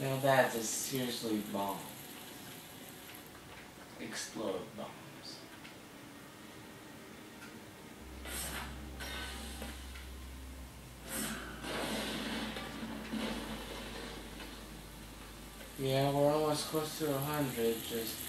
Now that's a seriously bomb. Explode bombs. Yeah, we're almost close to a hundred, just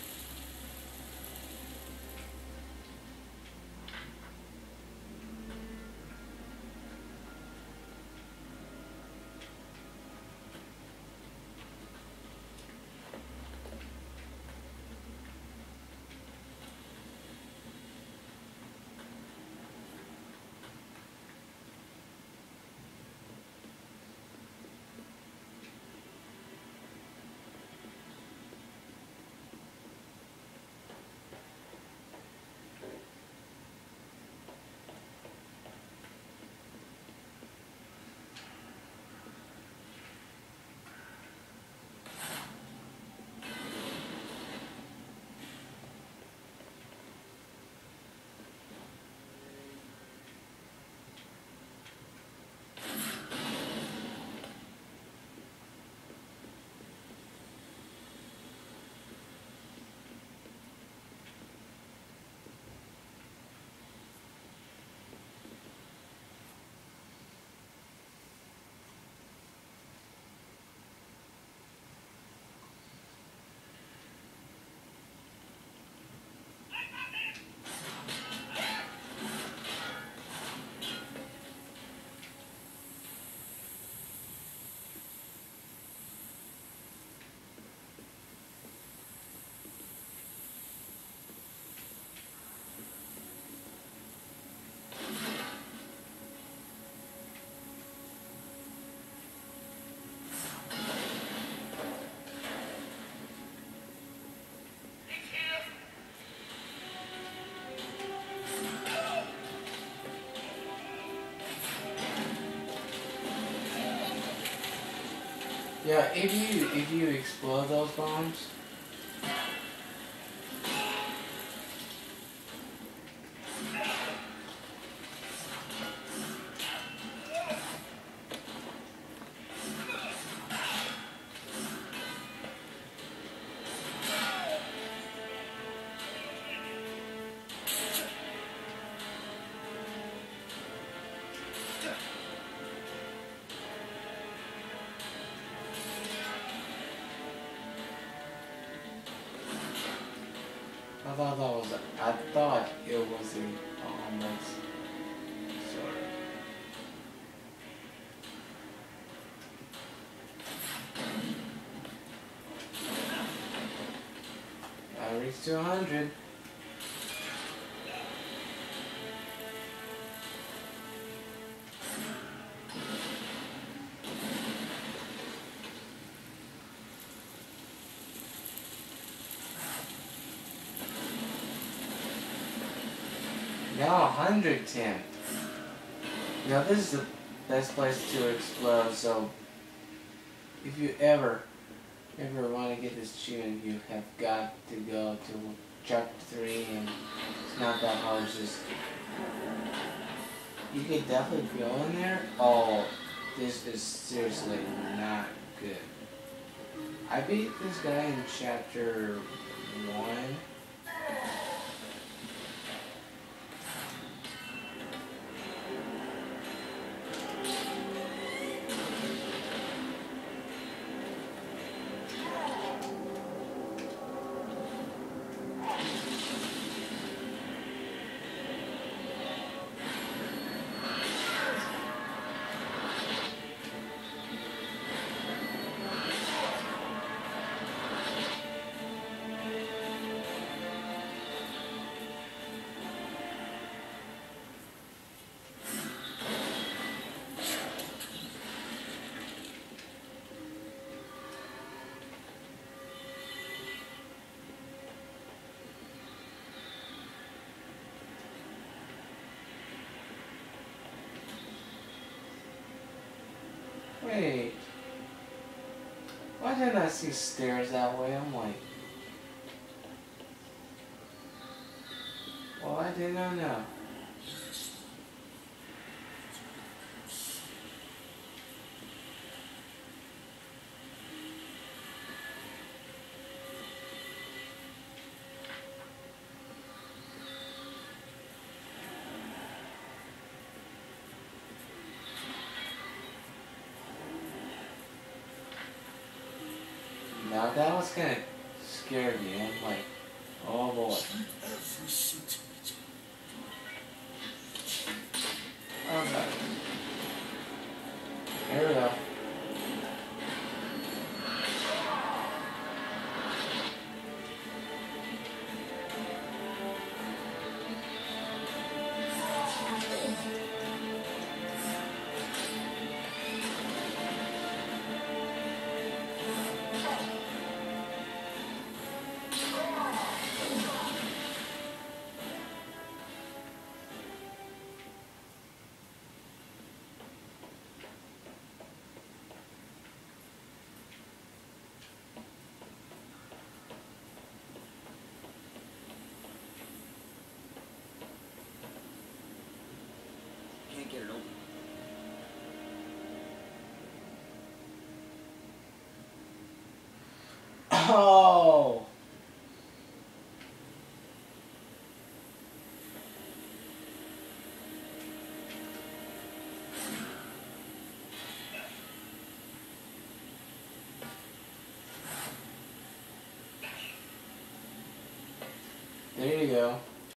Yeah, if you if you explode those bombs, it oh, wasn't almost. Sorry. I reached 200. No, 110. Now this is the best place to explode, so if you ever, ever want to get this tune, you have got to go to chapter 3, and it's not that hard, it's just, you could definitely go in there. Oh, this is seriously not good. I beat this guy in chapter 1. Wait. Why didn't I see stairs that way? I'm like. Didn't I know? That was kind of scared me. I'm like, oh boy.